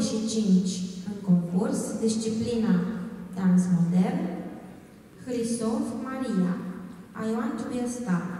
25 în concurs, disciplina dans modern, Hrisov Maria, I want to be a star.